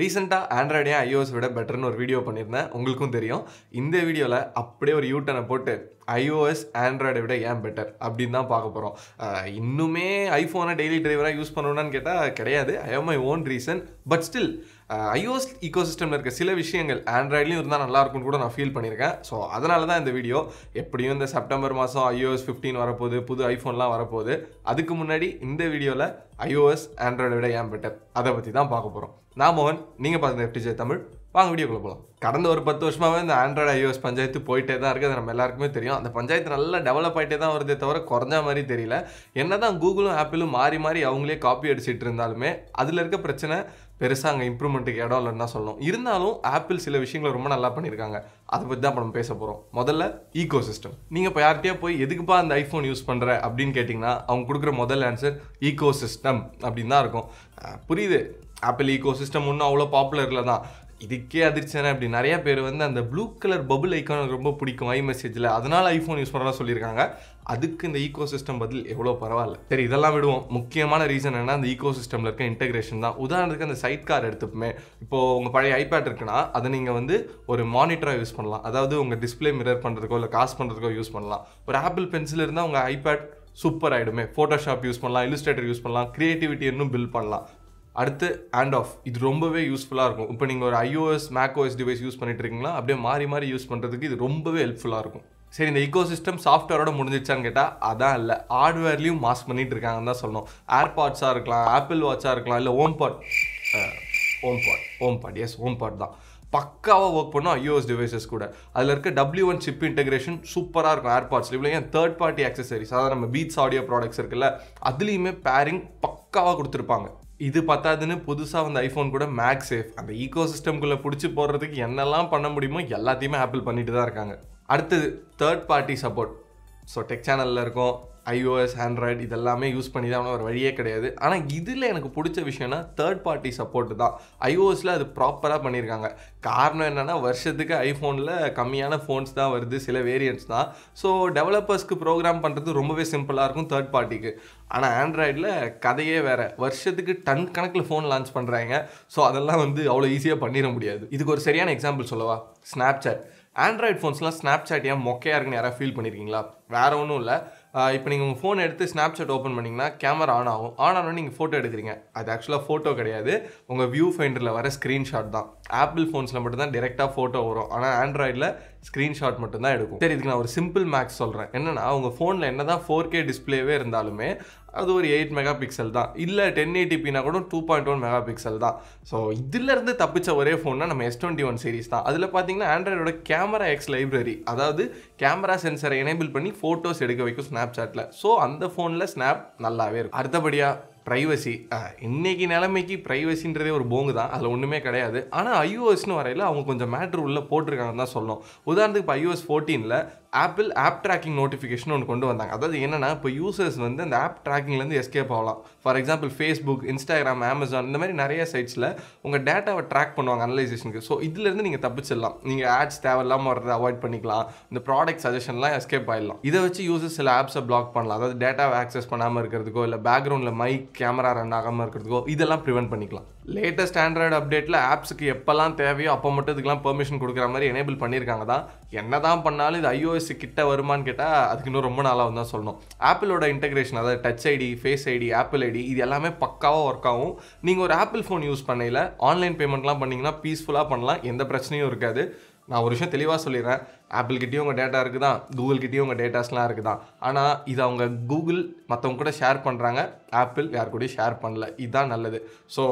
ரீசெண்டாக ஆண்ட்ராய்டே ஐஓஎஸ் விட பெட்டர்னு ஒரு வீடியோ பண்ணியிருந்தேன். உங்களுக்கும் தெரியும். இந்த வீடியோவில் அப்படியே ஒரு யூட்டனை போட்டு ஐஓஎஸ் ஆண்ட்ராய்டை விட ஏன் பெட்டர் அப்படின்னு தான் பார்க்க போகிறோம் இன்னுமே ஐஃபோனை டெய்லி டிரைவராக யூஸ் பண்ணணும்னு கேட்டால் கிடையாது. I have my own reason but still iOS ஈகோசிஸ்டமில் இருக்க சில விஷயங்கள் ஆண்ட்ராய்ட்லேயும் இருந்தால் நல்லா இருக்கும்னு கூட நான் ஃபீல் பண்ணியிருக்கேன். ஸோ அதனால தான் இந்த வீடியோ எப்படியும் இந்த செப்டம்பர் மாதம் ஐஓஎஸ் ஃபிஃப்டீன் வரப்போகுது புது ஐஃபோன்லாம் வரப்போகுது. அதுக்கு முன்னாடி இந்த வீடியோவில் ஐஓஎஸ் ஆண்ட்ராய்டை விட ஏன் பெட்டர் அதை பற்றி தான் பார்க்க போகிறோம் நான் மோகன் நீங்கள் பார்த்து எஃப்டிஜே தமிழ். வாங்க வீடியோக்குள்ள போகலாம் கடந்த ஒரு பத்து வருஷமாகவே இந்த ஆண்ட்ராய்டு ஐஓஎஸ் பஞ்சாயத்து போயிட்டே தான் இருக்குது அது நம்ம எல்லாருக்குமே தெரியும். அந்த பஞ்சாயத்து நல்லா டெவலப் ஆகிட்டே தான் வருதே தவிர குறைஞ்ச மாதிரி தெரியல. என்ன தான் கூகுளும் ஆப்பிளும் மாறி மாறி அவங்களே காப்பி அடிச்சிட்டு இருந்தாலுமே அதில் இருக்க பிரச்சனை பெருசாக அங்கே இம்ப்ரூவ்மெண்ட்டுக்கு இடம் இல்லைன்னு தான் சொல்லணும். இருந்தாலும் ஆப்பிள் சில விஷயங்களை ரொம்ப நல்லா பண்ணியிருக்காங்க. அதை பற்றி தான் நம்ம பேச போகிறோம் முதல்ல ஈகோ சிஸ்டம் நீங்கள் இப்போ யார்கிட்டயா போய் எதுக்குப்பா அந்த ஐஃபோன் யூஸ் பண்ணுற அப்படின்னு கேட்டிங்கன்னா அவங்க கொடுக்குற முதல் ஆன்சர் ஈகோ சிஸ்டம் அப்படின்னு தான் இருக்கும். புரியுது? ஆப்பிள் ஈகோ சிஸ்டம் ஒன்றும் அவ்வளோ பாப்புலரில் தான். இதுக்கே அதிர்ச்சியான அப்படி. நிறைய பேர் வந்து அந்த ப்ளூ கலர் பபுள் ஐக்கான் எனக்கு ரொம்ப பிடிக்கும் ஐ மெசேஜில் அதனால் ஐஃபோன் யூஸ் பண்ணலாம் சொல்லியிருக்காங்க. அதுக்கு இந்த ஈகோ சிஸ்டம் பதில் எவ்வளோ பரவாயில்ல. சரி இதெல்லாம் விடுவோம். முக்கியமான ரீசன் என்ன அந்த ஈகோ சிஸ்டமில் இருக்க இன்டெகிரேஷன் தான். உதாரணத்துக்கு அந்த சைட் கார் எடுத்துப்போமே. இப்போது உங்கள் பழைய ஐபேட் இருக்குன்னா அதை நீங்கள் வந்து ஒரு மானிட்டராக யூஸ் பண்ணலாம். அதாவது உங்கள் டிஸ்பிளே மிரர் பண்ணுறதுக்கோ இல்லை காசு பண்ணுறதுக்கோ யூஸ் பண்ணலாம். ஒரு ஆப்பிள் பென்சில் இருந்தால் உங்கள் ஐபேட் சூப்பர் ஆகிடுமே ஃபோட்டோஷாப் யூஸ் பண்ணலாம் இல்லுஸ்ட்ரேட்டர் யூஸ் பண்ணலாம். க்ரியேட்டிவிட்டி இன்னும் பில்ட் பண்ணலாம். அடுத்து ஹேண்ட் ஆஃப் இது ரொம்பவே யூஸ்ஃபுல்லாக இருக்கும். இப்போ நீங்கள் ஒரு ஐஓஎஸ் மேக்ஓஎஸ் டிவைஸ் யூஸ் பண்ணிட்டு இருக்கீங்களா அப்படியே மாறி மாறி யூஸ் பண்ணுறதுக்கு இது ரொம்பவே ஹெல்ப்ஃபுல்லாக இருக்கும். சரி இந்த இக்கோ சிஸ்டம் சாஃப்ட்வேரோட முடிஞ்சிச்சான்னு கேட்டால் அதான் இல்லை. ஹார்ட்வேர்லேயும் மாஸ் பண்ணிட்டு இருக்காங்கன்னு தான் சொல்லணும். ஏர்பாட்ஸாக இருக்கலாம் ஆப்பிள் வாட்சாக இருக்கலாம் இல்லை ஓம் பாட் ஓம் பாட் ஓம் பாட் எஸ் ஓம் பாட் தான். பக்காவாக ஒர்க் பண்ணும் ஐஓஎஸ் டிவைசஸ் கூட. அதில் இருக்க டபிள்யூ ஒன் சிப் இன்டெகிரேஷன் சூப்பராக இருக்கும் ஏர்பாட்ஸ் இவ்வளோ ஏன் தேர்ட் பார்ட்டி ஆக்சசரிஸ் அதாவது நம்ம பீட்ஸ் ஆடியோ ப்ராடக்ட்ஸ் இருக்குல்ல அதுலேயுமே பேரிங் பக்காவாக கொடுத்துருப்பாங்க. இது பத்தாதுன்னு புதுசாக வந்த ஐஃபோன் கூட மேக் சேஃப் அந்த ஈகோ சிஸ்டம்குள்ளே பிடிச்சி போடுறதுக்கு என்னெல்லாம் பண்ண முடியுமோ எல்லாத்தையுமே ஆப்பிள் பண்ணிட்டு தான் இருக்காங்க. அடுத்தது third party support so tech சேனலில் இருக்கும். ஐஓஎஸ் ஆண்ட்ராய்டு இதெல்லாமே யூஸ் பண்ணி தான் ஒரு வழியே கிடையாது. ஆனால் இதில் எனக்கு பிடிச்ச விஷயம்னா தேர்ட் பார்ட்டி சப்போர்ட்டு தான். ஐஓஎஸில் அது ப்ராப்பராக பண்ணியிருக்காங்க காரணம் என்னென்னா வருஷத்துக்கு ஐஃபோனில் கம்மியான ஃபோன்ஸ் தான் வருது சில வேரியன்ட்ஸ் தான். ஸோ டெவலப்பர்ஸ்க்கு ப்ரோக்ராம் பண்ணுறது ரொம்பவே சிம்பிளாக இருக்கும் தேர்ட் பார்ட்டிக்கு ஆனால் ஆண்ட்ராய்டில் கதையே வேறு. வருஷத்துக்கு டன் கணக்கில் ஃபோன் லான்ச் பண்ணுறாங்க ஸோ அதெல்லாம் வந்து அவ்வளோ ஈஸியாக பண்ணிட முடியாது. இதுக்கு ஒரு சரியான எக்ஸாம்பிள் சொல்லவா? ஸ்னாப் சாட் ஆண்ட்ராய்ட் ஃபோன்ஸ்லாம் ஸ்னாப் சாட் ஏன் மொக்கையாக இருக்குன்னு யாராவது ஃபீல் பண்ணியிருக்கீங்களா வேறு ஒன்றும் இல்லை. இப்போ நீங்கள் உங்கள் ஃபோன் எடுத்து ஸ்னாப் சாட் ஓப்பன் பண்ணிங்கன்னா கேமரா ஆன் ஆகும். ஆன் ஆனோடனே நீங்கள் ஃபோட்டோ எடுக்கிறீங்க. அது ஆக்சுவலாக ஃபோட்டோ கிடையாது. உங்கள் வியூ ஃபைண்டரில் வர ஸ்க்ரீன்ஷாட் தான். ஆப்பிள் ஃபோன்ஸில் மட்டும்தான் டேரெக்டாக ஃபோட்டோ வரும். ஆனால் ஆண்ட்ராய்டில் ஸ்க்ரீன்ஷாட் மட்டும்தான் எடுக்கும். சரி இதுக்கு நான் ஒரு சிம்பிள் மேக்ஸ் சொல்கிறேன் என்னென்னா உங்கள் ஃபோனில் என்ன தான் ஃபோர் கே டிஸ்பிளேவே இருந்தாலுமே அது ஒரு எயிட் மெகா பிக்சல் தான். இல்லை டென் எயிட்டிபினா கூட two point one megapixel தான். ஸோ இதிலேருந்து தப்பிச்ச ஒரே ஃபோன்னா நம்ம எஸ் டுவெண்ட்டி ஒன் சீரிஸ் தான். அதில் பார்த்தீங்கன்னா ஆண்ட்ராய்டோட கேமரா எக்ஸ் லைப்ரரி அதாவது கேமரா சென்சரை எனேபிள் பண்ணி ஃபோட்டோஸ் எடுக்க வைக்கும் ஸ்னாப் சாட்டில் ஸோ அந்த ஃபோனில் ஸ்னாப் நல்லாவே இருக்கும். அடுத்தபடியாக ப்ரைவசி இன்னைக்கு நிலைமைக்கு ப்ரைவசின்றதே ஒரு போங்கு தான். அதில் ஒன்றுமே கிடையாது. ஆனால் ஐஓஎஸ்னு வரையில் அவங்க கொஞ்சம் மேட்ரு உள்ளே போட்டிருக்காங்கன்னு தான் சொல்லணும். உதாரணத்துக்கு இப்போ ஐஓஎஸ் ஃபோர்டீனில் ஆப்பிள் ஆப் ட்ராக்கிங் நோட்டிஃபிகேஷன் ஒன்று கொண்டு வந்தாங்க. அதாவது என்னென்னா இப்போ யூசர்ஸ் வந்து அந்த ஆப் ட்ராக்கிங்லேருந்து எஸ்கேப் ஆகலாம். For example Facebook Instagram Amazon இந்த மாதிரி நிறைய சைட்ஸில் உங்கள் டேட்டாவை ட்ராக் பண்ணுவாங்க அனலைசேஷனுக்கு ஸோ இதுலேருந்து நீங்கள் தப்பிச்சிடலாம். நீங்கள் ஆட்ஸ் தேவையில்லாமல் வர்றதை அவாய்ட் பண்ணிக்கலாம். இந்த ப்ராடக்ட் சஜஷன்லாம் எஸ்கேப் ஆகிடலாம் இதை வச்சு யூசர்ஸ் சில ஆப்ஸை பிளாக் பண்ணலாம். அதாவது டேட்டாவை ஆக்சஸ் பண்ணாமல் இருக்கிறதுக்கோ இல்லை பேக்ரவுண்டில் மைக் கேமரா ரன் ஆகாமல் இருக்கிறதுக்கோ இதெல்லாம் ப்ரிவென்ட் பண்ணிக்கலாம். லேட்டஸ்ட் ஆண்ட்ராய்டு அப்டேட்டில் ஆப்ஸுக்கு எப்போல்லாம் தேவையோ அப்போ மட்டும் இதுக்கெல்லாம் பெர்மிஷன் கொடுக்குற மாதிரி எனேபிள் பண்ணியிருக்காங்க தான். என்ன தான் பண்ணாலும் இது ஐஓஎஸ் கிட்ட வருமான்னு கேட்டால் அதுக்கு இன்னும் ரொம்ப நாளாக தான் சொல்லணும். ஆப்பிளோட இன்டெகிரேஷன் அதாவது touch ID face ID Apple ID இது எல்லாமே பக்காவாக ஒர்க் ஆகும். நீங்கள் ஒரு ஆப்பிள் ஃபோன் யூஸ் பண்ணையில் ஆன்லைன் பேமெண்ட்லாம் பண்ணிங்கன்னா பீஸ்ஃபுல்லாக பண்ணலாம். எந்த பிரச்சனையும் இருக்காது. நான் ஒரு விஷயம் தெளிவாக சொல்லிடுறேன். ஆப்பிள்கிட்டேயும் உங்கள் டேட்டா இருக்குதான் கூகுள் கிட்டேயும் உங்கள் டேட்டாஸ்லாம் இருக்குதான் ஆனால் இது அவங்க கூகுள் மற்றவங்க கூட ஷேர் பண்ணுறாங்க ஆப்பிள் யார் கூடயும் ஷேர் பண்ணல. இதுதான் நல்லது. ஸோ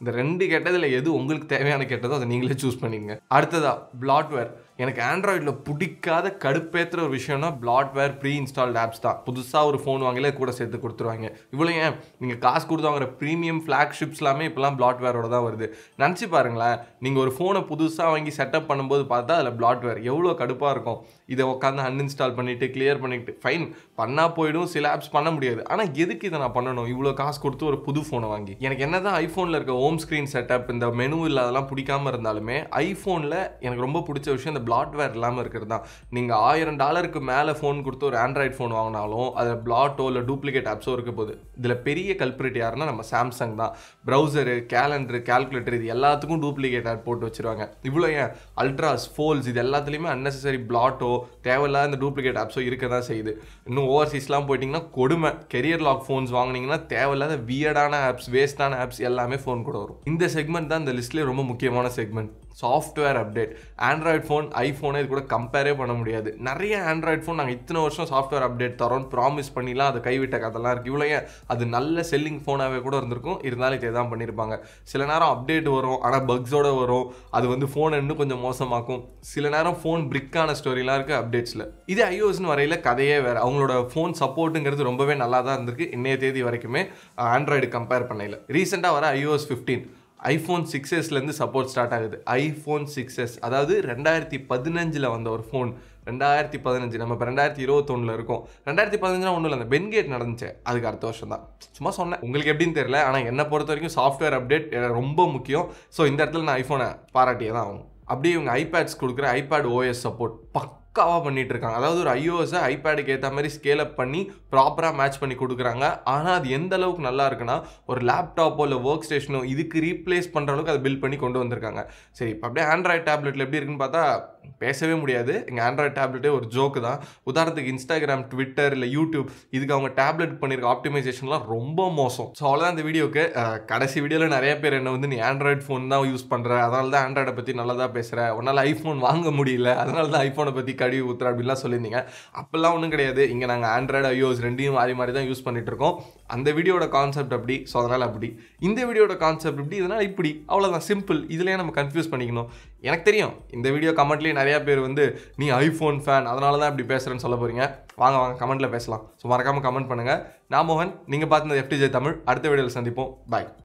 இந்த ரெண்டு கெட்டதில் எது உங்களுக்கு தேவையான கெட்டதோ அதை நீங்களே சூஸ் பண்ணிடுங்க அடுத்ததாக பிளாட்வேர் எனக்கு ஆண்ட்ராய்டில் பிடிக்காத கடுப்பேற்றுற ஒரு விஷயம்னா பிளாட்வேர் ப்ரீ இன்ஸ்டால்ட் ஆப்ஸ் தான். புதுசாக ஒரு ஃபோன் வாங்கல கூட சேர்த்து கொடுத்துருவாங்க. இவ்வளோ ஏன்? நீங்கள் காசு கொடுத்து வாங்குற ப்ரீமியம் ஃப்ளாக்ஷிப்ஸ் எல்லாமே இப்போலாம் பிளாட்வேரோட தான் வருது. நினச்சி பாருங்களேன் நீங்கள் ஒரு ஃபோனை புதுசாக வாங்கி செட்டப் பண்ணும்போது பார்த்தா அதில் பிளாட்வேர் எவ்வளோ கடுப்பு கடுப்பாக இருக்கும். இதை உட்காந்து அன்இன்ஸ்டால் பண்ணிட்டு கிளியர் பண்ணிட்டு ஃபைன் பண்ணால் போயிடும் சில ஆப்ஸ் பண்ண முடியாது. ஆனால் எதுக்கு இதை நான் பண்ணணும்? இவ்வளோ காசு கொடுத்து ஒரு புது ஃபோனை வாங்கி. எனக்கு என்ன தான் ஐஃபோனில் இருக்க ஹோம் ஸ்க்ரீன் செட்டப் இந்த மெனு இல்லாதெல்லாம் பிடிக்காம இருந்தாலுமே ஐஃபோனில் எனக்கு ரொம்ப பிடிச்ச விஷயம் இந்த பிளாட்வேர் இல்லாமல் இருக்கிறது தான். நீங்கள் ஆயிரம் டாலருக்கு மேலே ஃபோன் கொடுத்து ஒரு ஆண்ட்ராய்ட் ஃபோன் வாங்கினாலும் அதில் பிளாட்டோ இல்லை டூப்ளிகேட் ஆப்ஸோ இருக்க போகுது இதில் பெரிய கல்பிரிட் யாருன்னா நம்ம சாம்சங் தான். ப்ரௌசரு கேலண்டரு கால்குலேட்டர் இது எல்லாத்துக்கும் டூப்ளிகேட் ஆட் போட்டு வச்சுருவாங்க. இவ்வளோ ஏன்? அல்ட்ராஸ் ஃபோல்ஸ் இது எல்லாத்துலேயுமே அன்னெசரி பிளாட்டோ தேவையில்லாத இந்த டூப்ளிகேட் ஆப்ஸோ இருக்க தான் செய்யுது. இன்னும் ஓவர்சீஸ்லாம் போயிட்டிங்கன்னா கொடுமை. கெரியர் லாக் ஃபோன்ஸ் வாங்கினீங்கன்னா தேவையில்லாத வியர்டான ஆப்ஸ் வேஸ்டான ஆப்ஸ் எல்லாமே ஃபோன் கூட வரும். இந்த செக்மெண்ட் தான் இந்த லிஸ்ட்லேயே ரொம்ப முக்கியமான segment software update Android phone ஐஃபோனை இது கூட கம்பேரே பண்ண முடியாது. நிறைய ஆண்ட்ராய்ட் ஃபோன் நாங்கள் இத்தனை வருஷம் சாஃப்ட்வேர் அப்டேட் தரோம் ப்ராமிஸ் பண்ணிலாம் அதை கைவிட்ட கதெல்லாம் இருக்குது இவ்வளோ அது நல்ல செல்லிங் ஃபோனாகவே கூட இருந்திருக்கும். இருந்தாலும் இதே தான் பண்ணியிருப்பாங்க. சில நேரம் அப்டேட் வரும் ஆனால் பக்ஸோடு வரும். அது வந்து ஃபோனை இன்னும் கொஞ்சம் மோசமாக்கும். சில நேரம் ஃபோன் ரிஸ்க்கான ஸ்டோரிலாம் இருக்குது அப்டேட்ஸில். இது ஐஓஎஸ்னு வரையில் கதையே வேறு. அவங்களோட ஃபோன் சப்போர்ட்டுங்கிறது ரொம்பவே நல்லா தான் இருந்திருக்கு இன்றைய தேதி வரைக்குமே ஆண்ட்ராய்டு கம்பேர் பண்ணையில். ரீசெண்டாக வர ஐஓஎஸ் ஃபிஃப்டீன் ஐஃபோன் சிக்ஸ் எஸ்லேருந்து சப்போர்ட் ஸ்டார்ட் ஆகுது. ஐஃபோன் சிக்ஸ் எஸ் அதாவது ரெண்டாயிரத்தி பதினஞ்சில் வந்த ஒரு ஃபோன் ரெண்டாயிரத்தி பதினஞ்சு நம்ம இப்போ ரெண்டாயிரத்தி இருபத்தொன்னில் இருக்கோம். ரெண்டாயிரத்தி பதினஞ்சுனா ஒன்றும் இல்லை அந்த பென்கேட் நடந்துச்சு. அதுக்கு அடுத்த வருஷம் தான். சும்மா சொன்னேன். உங்களுக்கு எப்படின்னு தெரியல ஆனால் என்னை பொறுத்த வரைக்கும் சாஃப்ட்வேர் அப்டேட் ரொம்ப முக்கியம். ஸோ இந்த இடத்துல நான் ஐஃபோனை பாராட்டியே தான் ஆகும் அப்படியே இவங்க ஐபேட்ஸ் கொடுக்குற ஐபேட் ஓஎஸ் சப்போர்ட் பக்காவாக பண்ணிட்டுருக்காங்க. அதாவது ஒரு ஐஓஎஸை ஐபேடுக்கு ஏற்ற மாதிரி ஸ்கேல் அப் பண்ணி ப்ராப்பராக மேட்ச் பண்ணி கொடுக்குறாங்க. ஆனால் அது எந்த அளவுக்கு நல்லா இருக்குன்னா ஒரு லேப்டாப்போ இல்லை ஒர்க் ஸ்டேஷனோ இதுக்கு ரீப்ளேஸ் பண்ணுற அளவுக்கு அதை பில்ட் பண்ணி கொண்டு வந்திருக்காங்க. சரி இப்போ அப்படியே ஆண்ட்ராய்ட் டேப்லெட்டில் எப்படி இருக்குன்னு பார்த்தா பேசவே முடியாது. எங்கள் ஆண்ட்ராய்ட் டேப்லெட்டே ஒரு ஜோக்கு தான். உதாரணத்துக்கு இன்ஸ்டாகிராம் ட்விட்டர் இல்லை யூடியூப் இதுக்கு அவங்க டேப்லெட் பண்ணியிருக்க ஆப்டிமைசேஷன்லாம் ரொம்ப மோசம். ஸோ அவ்வளோதான் இந்த வீடியோக்கு. கடைசி வீடியோவில் நிறைய பேர் என்ன வந்து நீ ஆண்ட்ராய்ட் ஃபோன் தான் யூஸ் பண்ணுற அதனால தான் ஆண்ட்ராய்டை பற்றி நல்லா தான் பேசுகிற உன்னால் ஐஃபோன் வாங்க முடியல. அதனால தான் ஐஃபோனை பற்றி கழுவி ஊத்துற அப்படிலாம் சொல்லியிருந்தீங்க. அப்போல்லாம் ஒன்றும் கிடையாது. இங்கே நாங்கள் ஆண்ட்ராய்டு ஐஓஎஸ் ரெண்டையும் மாறி மாறி தான் யூஸ் பண்ணிகிட்டு இருக்கோம். அந்த வீடியோட கான்செப்ட் அப்படி. ஸோ அதனால் அப்படி. இந்த வீடியோட கான்செப்ட் இப்படி. இதனால் இப்படி. அவ்வளோதான் சிம்பிள் இதுலேயே நம்ம கன்ஃபியூஸ் பண்ணிக்கணும். எனக்கு தெரியும். இந்த வீடியோ கமெண்ட்லேயே நிறையா பேர் வந்து நீ ஐஃபோன் ஃபேன் அதனால தான் இப்படி பேசுகிறேன்னு சொல்ல போகிறீங்க வாங்க வாங்க கமெண்ட்டில் பேசலாம். ஸோ மறக்காமல் கமெண்ட் பண்ணுங்கள் நான் மோகன் நீங்கள் பார்த்துருந்த எஃப்டிஜே தமிழ். அடுத்த வீடியோவில் சந்திப்போம். பாய்